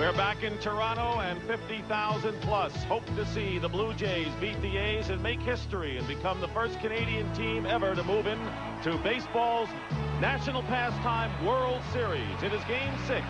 We're back in Toronto and 50,000 plus hope to see the Blue Jays beat the A's and make history and become the first Canadian team ever to move in to baseball's national pastime World Series. It is game six.